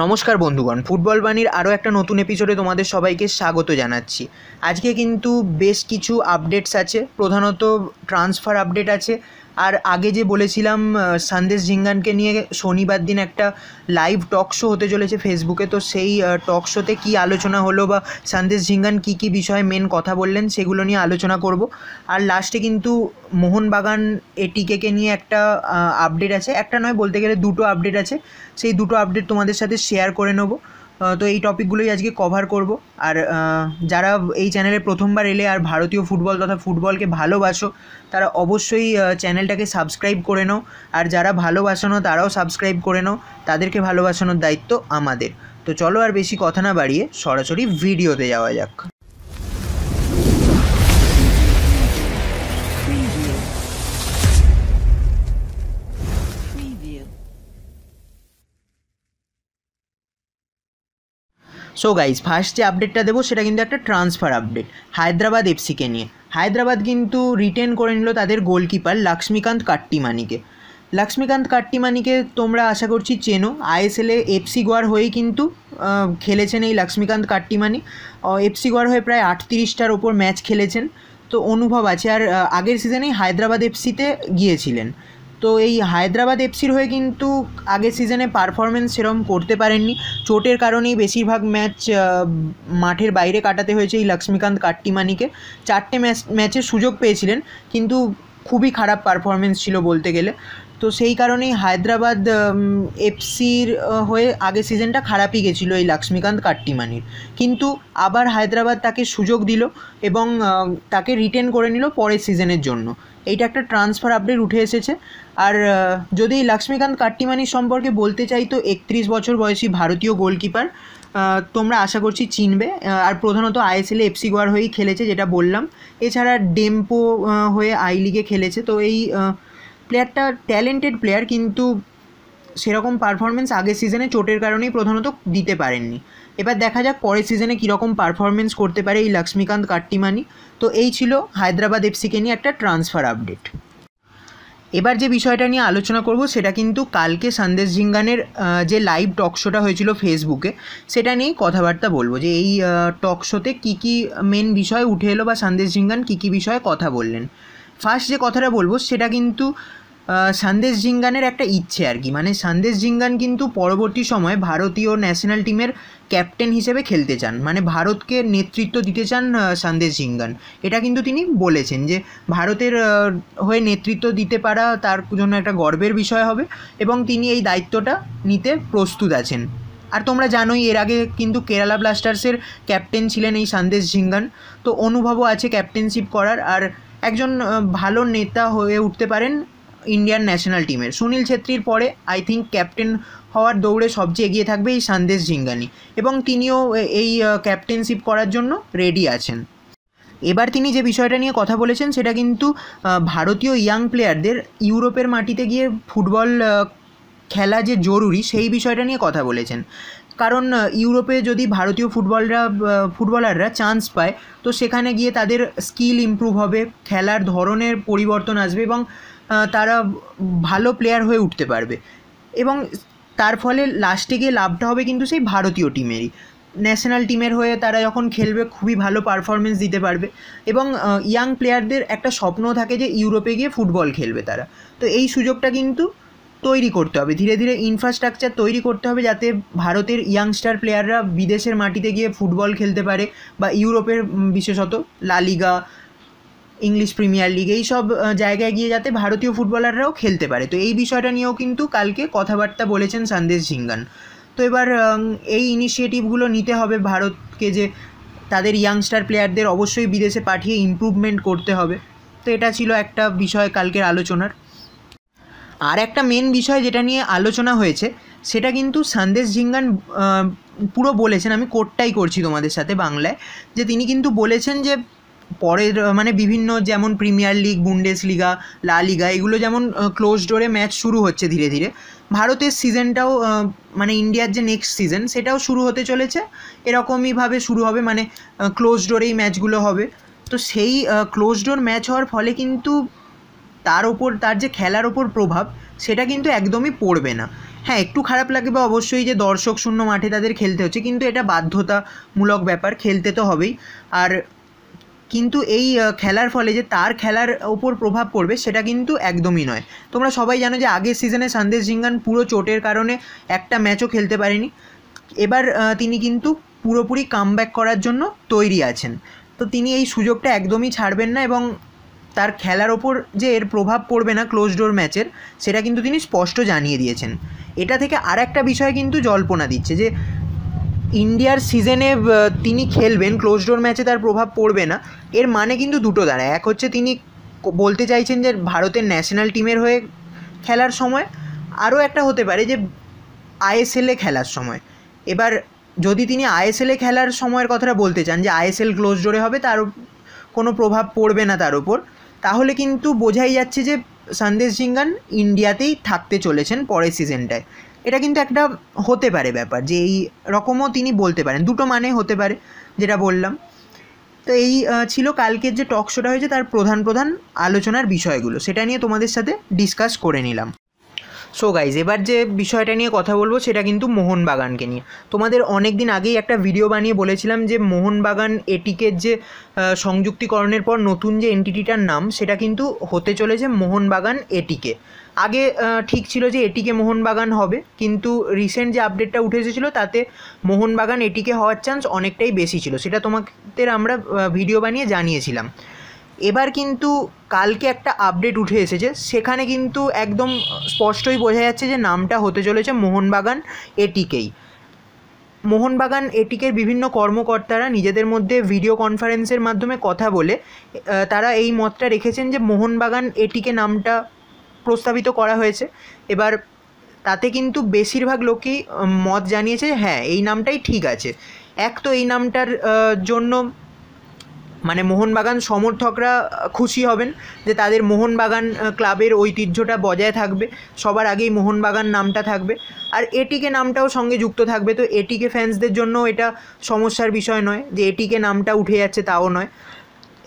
নমস্কার বন্ধুগণ, ফুটবল বাণীর আরও একটা নতুন এপিসোডে তোমাদের সবাইকে স্বাগত জানাচ্ছি। আজকে কিন্তু বেশ কিছু আপডেটস আছে, প্রধানত ট্রান্সফার আপডেট আছে আর আগে যে বলেছিলাম সন্দেশ ঝিঙ্গানকে নিয়ে শনিবার দিন একটা লাইভ টক শো হতে চলেছে ফেসবুকে তো সেই টক শোতে কী আলোচনা হলো বা সন্দেশ ঝিঙ্গান কী কী বিষয়ে মেন কথা বললেন সেগুলো নিয়ে আলোচনা করব। আর লাস্টে কিন্তু মোহনবাগান এটিকেকে নিয়ে একটা আপডেট আছে। একটা নয়, বলতে গেলে দুটো আপডেট আছে। সেই দুটো আপডেট তোমাদের সাথে শেয়ার করে নেব। তো এই টপিকগুলোই আজকে কভার করব। আর যারা এই চ্যানেলে প্রথমবার এলে আর ভারতীয় ফুটবল তথা ফুটবলকে ভালোবাসো, তারা অবশ্যই চ্যানেলটাকে সাবস্ক্রাইব করে নাও। আর যারা ভালোবাসানো তারাও সাবস্ক্রাইব করে নাও। তাদেরকে ভালোবাসানোর দায়িত্ব আমাদের। তো চলো আর বেশি কথা না বাড়িয়ে সরাসরি ভিডিওতে যাওয়া যাক। সো গাইজ ফার্স্ট যে আপডেটটা দেবো, সেটা কিন্তু একটা ট্রান্সফার আপডেট হায়দ্রাবাদ এফসিকে নিয়ে। হায়দ্রাবাদ কিন্তু রিটেন করে নিল তাদের গোলকিপার লক্ষ্মীকান্ত কাট্টিমানিকে। লক্ষ্মীকান্ত কাট্টিমানিকে তোমরা আশা করছি চেনো। আইএসএলে এফসি গোয়ার হয়েই কিন্তু খেলেছেন এই লক্ষ্মীকান্ত কাট্টিমানি। এফসি গোয়ার হয়ে প্রায় আটত্রিশটার ওপর ম্যাচ খেলেছেন। তো অনুভব আছে, আর আগের সিজনেই হায়দ্রাবাদ এফসিতে গিয়েছিলেন। তো এই হায়দ্রাবাদ এফসির হয়ে কিন্তু আগের সিজনে পারফরমেন্স সেরম করতে পারেননি। চোটের কারণেই বেশিরভাগ ম্যাচ মাঠের বাইরে কাটাতে হয়েছে এই লক্ষ্মীকান্ত কাট্টিমানিকে। চারটে ম্যাচ ম্যাচের সুযোগ পেয়েছিলেন, কিন্তু খুবই খারাপ পারফরমেন্স ছিল বলতে গেলে। তো সেই কারণেই হায়দ্রাবাদ এফসির হয়ে আগের সিজনটা খারাপই গেছিল এই লক্ষ্মীকান্ত কাট্টিমানির। কিন্তু আবার হায়দ্রাবাদ তাকে সুযোগ দিল এবং তাকে রিটেন করে নিল পরের সিজনের জন্য। এইটা একটা ট্রান্সফার আপডেট উঠে এসেছে। আর যদি লক্ষ্মীকান্ত কাট্টিমানির সম্পর্কে বলতে চাই তো একত্রিশ বছর বয়সী ভারতীয় গোলকিপার তোমরা আশা করছি চিনবে। আর প্রধানত আইএসএলে এফসি গোয়ার হয়েই খেলেছে যেটা বললাম। এছাড়া ডেম্পো হয়ে আই লিগে খেলেছে। তো এই প্লেয়ারটা ট্যালেন্টেড প্লেয়ার কিন্তু সেরকম পারফরমেন্স আগের সিজনে চোটের কারণেই প্রধানত দিতে পারেননি। এবার দেখা যাক পরের সিজনে কীরকম পারফরমেন্স করতে পারে এই লক্ষ্মীকান্ত কাট্টিমানি। তো এই ছিল হায়দ্রাবাদ এফসিকে নিয়ে একটা ট্রান্সফার আপডেট এবার যে বিষয়টা নিয়ে আলোচনা করব সেটা কিন্তু কালকে সন্দেশ ঝিঙ্গানের যে লাইভ টক শোটা হয়েছিল ফেসবুকে সেটা নিয়েই কথাবার্তা বলব। যে এই টক শোতে কী কী মেন বিষয় উঠে এলো বা সন্দেশ ঝিঙ্গান কী কী বিষয়ে কথা বললেন। ফার্স্ট যে কথাটা বলব সেটা কিন্তু সন্দেশ জিঙ্গানের একটা ইচ্ছে আর কি। মানে সন্দেশ জিঙ্গান কিন্তু পরবর্তী সময়ে ভারতীয় ন্যাশনাল টিমের ক্যাপ্টেন হিসেবে খেলতে চান। মানে ভারতকে নেতৃত্ব দিতে চান সন্দেশ জিঙ্গান। এটা কিন্তু তিনি বলেছেন যে, ভারতের হয়ে নেতৃত্ব দিতে পারা তার জন্য একটা গর্বের বিষয় হবে এবং তিনি এই দায়িত্বটা নিতে প্রস্তুত আছেন। আর তোমরা জানোই, এর আগে কিন্তু কেরালা ব্লাস্টার্সের ক্যাপ্টেন ছিলেন এই সন্দেশ ঝিঙ্গান তো অনুভবও আছে ক্যাপ্টেনশিপ করার। আর একজন ভালো নেতা হয়ে উঠতে পারেন ইন্ডিয়ান ন্যাশনাল টিমের সুনীল ছেত্রীর পরে আই থিঙ্ক ক্যাপ্টেন হওয়ার দৌড়ে সবচেয়ে এগিয়ে থাকবে এই সন্দেশ ঝিঙ্গানি এবং তিনিও এই ক্যাপ্টেনশিপ করার জন্য রেডি আছেন। এবার তিনি যে বিষয়টা নিয়ে কথা বলেছেন, সেটা কিন্তু ভারতীয় ইয়াং প্লেয়ারদের ইউরোপের মাটিতে গিয়ে ফুটবল খেলা যে জরুরি, সেই বিষয়টা নিয়ে কথা বলেছেন। কারণ ইউরোপে যদি ভারতীয় ফুটবলরা ফুটবলাররা চান্স পায়, তো সেখানে গিয়ে তাদের স্কিল ইমপ্রুভ হবে, খেলার ধরনের পরিবর্তন আসবে এবং তারা ভালো প্লেয়ার হয়ে উঠতে পারবে। এবং তার ফলে লাস্টে গিয়ে লাভটা হবে কিন্তু সেই ভারতীয় টিমেরই ন্যাশনাল টিমের হয়ে তারা যখন খেলবে, খুবই ভালো পারফরমেন্স দিতে পারবে। এবং ইয়াং প্লেয়ারদের একটা স্বপ্ন থাকে যে ইউরোপে গিয়ে ফুটবল খেলবে তারা। তো এই সুযোগটা কিন্তু তৈরি করতে হবে। ধীরে ধীরে ইনফ্রাস্ট্রাকচার তৈরি করতে হবে যাতে ভারতের ইয়াংস্টার প্লেয়াররা বিদেশের মাটিতে গিয়ে ফুটবল খেলতে পারে বা ইউরোপের বিশেষত লালিগা ইংলিশ প্রিমিয়ার লিগ, এই সব জায়গায় গিয়ে যাতে ভারতীয় ফুটবলাররাও খেলতে পারে। তো এই বিষয়টা নিয়েও কিন্তু কালকে কথাবার্তা বলেছেন সন্দেশ ঝিঙ্গান। তো এবার এই ইনিশিয়েটিভগুলো নিতে হবে ভারতকে যে তাদের ইয়াংস্টার প্লেয়ারদের অবশ্যই বিদেশে পাঠিয়ে ইমপ্রুভমেন্ট করতে হবে। তো এটা ছিল একটা বিষয় কালকের আলোচনার। আর একটা মেন বিষয় যেটা নিয়ে আলোচনা হয়েছে, সেটা কিন্তু সন্দেশ ঝিঙ্গান পুরো বলেছেন, আমি কোটটাই করছি তোমাদের সাথে বাংলায়, যে তিনি কিন্তু বলেছেন যে পরের মানে বিভিন্ন যেমন প্রিমিয়ার লিগ বুন্ডেস লিগা লা লিগা এগুলো যেমন ক্লোজ ডোরে ম্যাচ শুরু হচ্ছে ধীরে ধীরে। ভারতের সিজনটাও মানে ইন্ডিয়ার যে নেক্সট সিজন সেটাও শুরু হতে চলেছে। এরকমইভাবে শুরু হবে মানে ক্লোজ ডোরেই ম্যাচগুলো হবে। তো সেই ক্লোজ ডোর ম্যাচ হওয়ার ফলে কিন্তু তার ওপর, তার যে খেলার ওপর প্রভাব, সেটা কিন্তু একদমই পড়বে না। হ্যাঁ একটু খারাপ লাগবে অবশ্যই যে দর্শক শূন্য মাঠে তাদের খেলতে হচ্ছে, কিন্তু এটা বাধ্যতামূলক ব্যাপার, খেলতে তো হবেই। আর কিন্তু এই খেলার ফলে যে তার খেলার ওপর প্রভাব পড়বে সেটা কিন্তু একদমই নয়। তোমরা সবাই জানো যে আগের সিজনে সন্দেশ জিঙ্গান পুরো চোটের কারণে একটা ম্যাচও খেলতে পারেনি। এবার তিনি কিন্তু পুরোপুরি কামব্যাক করার জন্য তৈরি আছেন। তো তিনি এই সুযোগটা একদমই ছাড়বেন না এবং তার খেলার ওপর যে এর প্রভাব পড়বে না ক্লোজ ডোর ম্যাচের সেটা কিন্তু তিনি স্পষ্ট জানিয়ে দিয়েছেন। এটা থেকে আর একটা বিষয় কিন্তু জল্পনা দিচ্ছে যে ইন্ডিয়ার সিজনে তিনি খেলবেন ক্লোজ ডোর ম্যাচে তার প্রভাব পড়বে না। এর মানে কিন্তু দুটো দাঁড়ায়। এক হচ্ছে তিনি বলতে চাইছেন যে ভারতের ন্যাশনাল টিমের হয়ে খেলার সময়। আরও একটা হতে পারে যে আইএসএলে খেলার সময়। এবার যদি তিনি আইএসএলে খেলার সময়ের কথাটা বলতে চান যে আইএসএল ক্লোজ ডোরে হবে, তার কোনো প্রভাব পড়বে না তার উপর। তাহলে কিন্তু বোঝাই যাচ্ছে যে সন্দেশ জিঙ্গান ইন্ডিয়াতেই থাকতে চলেছেন পরের সিজনটায় এটা কিন্তু একটা হতে পারে ব্যাপার যে এই রকমও তিনি বলতে পারেন। দুটো মানে হতে পারে, যেটা বললাম। তো এই ছিল কালকের যে টক শোটা হয়েছে তার প্রধান প্রধান আলোচনার বিষয়গুলো। সেটা নিয়ে তোমাদের সাথে ডিসকাস করে নিলাম। সো গাইজ এবার যে বিষয়টা নিয়ে কথা বলব সেটা কিন্তু মোহনবাগানকে নিয়ে। তোমাদের অনেক দিন আগেই একটা ভিডিও বানিয়ে বলেছিলাম যে মোহনবাগান এটিকের যে সংযুক্তিকরণের পর নতুন যে এনটিটিটার নাম, সেটা কিন্তু হতে চলেছে মোহনবাগান এটিকে। আগে ঠিক ছিল যে এটিকে মোহনবাগান হবে, কিন্তু রিসেন্ট যে আপডেটটা উঠে এসেছিল, তাতে মোহনবাগান এটিকে হওয়ার চান্স অনেকটাই বেশি ছিল। সেটা তোমাদের আমরা ভিডিও বানিয়ে জানিয়েছিলাম। এবার কিন্তু কালকে একটা আপডেট উঠে এসেছে, সেখানে কিন্তু একদম স্পষ্টই বোঝা যাচ্ছে যে নামটা হতে চলেছে মোহনবাগান এটিকেই। মোহনবাগান এটিকের বিভিন্ন কর্মকর্তারা নিজেদের মধ্যে ভিডিও কনফারেন্সের মাধ্যমে কথা বলে তারা এই মতটা রেখেছেন যে মোহনবাগান এটিকে নামটা প্রস্তাবিত করা হয়েছে। এবার তাতে কিন্তু বেশিরভাগ লোকই মত জানিয়েছে হ্যাঁ এই নামটাই ঠিক আছে। এক তো এই নামটার জন্য মানে মোহনবাগান সমর্থকরা খুশি হবেন যে তাদের মোহনবাগান ক্লাবের ঐতিহ্যটা বজায় থাকবে। সবার আগেই মোহনবাগান নামটা থাকবে। আর এটিকে নামটাও সঙ্গে যুক্ত থাকবে। তো এটিকে ফ্যান্সদের জন্য এটা সমস্যার বিষয় নয় যে এটিকে নামটা উঠে যাচ্ছে তাও নয়।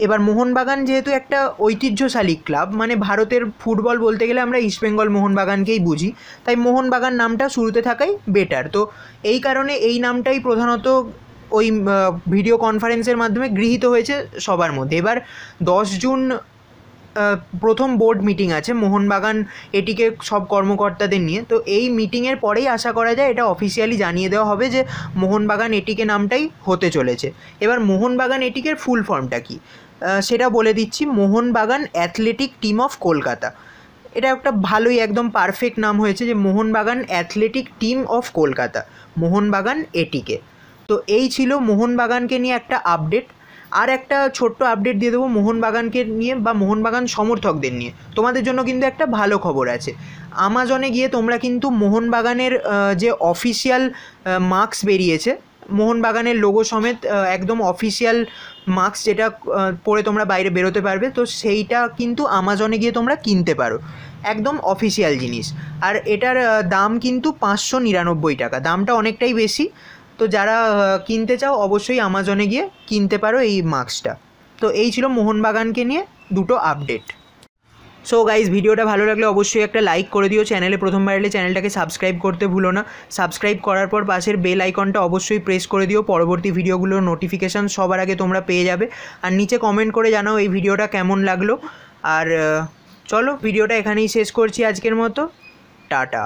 এবার মোহনবাগান যেহেতু একটা ঐতিহ্যশালী ক্লাব মানে ভারতের ফুটবল বলতে গেলে আমরা ইস্টবেঙ্গল মোহনবাগানকেই বুঝি, তাই মোহনবাগান নামটা শুরুতে থাকাই বেটার তো এই কারণে এই নামটাই প্রধানত ওই ভিডিও কনফারেন্সের মাধ্যমে গৃহীত হয়েছে সবার মধ্যে। এবার দশ জুন প্রথম বোর্ড মিটিং আছে মোহনবাগান, এটিকে সব কর্মকর্তাদের নিয়ে। তো এই মিটিংয়ের পরেই আশা করা যায় এটা অফিসিয়ালি জানিয়ে দেওয়া হবে যে মোহনবাগান এটিকে নামটাই হতে চলেছে। এবার মোহনবাগান এটিকের ফুল ফর্মটা কি? সেটা বলে দিচ্ছি, Mohun Bagan athletic team of Kolkata. এটা একটা ভালোই একদম পারফেক্ট নাম হয়েছে যে Mohun Bagan athletic team of Kolkata, Mohun Bagan ATK. তো এই ছিল মোহনবাগানকে নিয়ে একটা আপডেট আর একটা ছোট্ট আপডেট দিয়ে দেবো মোহনবাগানকে নিয়ে বা মোহনবাগান সমর্থকদের নিয়ে। তোমাদের জন্য কিন্তু একটা ভালো খবর আছে। আমাজনে গিয়ে তোমরা কিন্তু মোহনবাগানের যে অফিসিয়াল মার্কস বেরিয়েছে মোহনবাগানের লোগো সমেত একদম অফিসিয়াল মাস্ক যেটা পরে তোমরা বাইরে বেরোতে পারবে, তো সেইটা কিন্তু আমাজনে গিয়ে তোমরা কিনতে পারো। একদম অফিসিয়াল জিনিস। আর এটার দাম কিন্তু পাঁচশো নিরানব্বই টাকা। দামটা অনেকটাই বেশি। তো যারা কিনতে চাও, অবশ্যই আমাজনে গিয়ে কিনতে পারো এই মাস্কটা তো এই ছিল মোহনবাগানকে নিয়ে দুটো আপডেট সো গাইজ ভিডিওটা ভালো লাগলে অবশ্যই একটা লাইক করে দিও চ্যানেলে প্রথমবার এলে চ্যানেলটাকে সাবস্ক্রাইব করতে ভুলো না। সাবস্ক্রাইব করার পর পাশের বেল আইকনটা অবশ্যই প্রেস করে দিও। পরবর্তী ভিডিওগুলোর নোটিফিকেশান সবার আগে তোমরা পেয়ে যাবে। আর নিচে কমেন্ট করে জানাও এই ভিডিওটা কেমন লাগল। আর চলো, ভিডিওটা এখানেই শেষ করছি আজকের মতো। টাটা।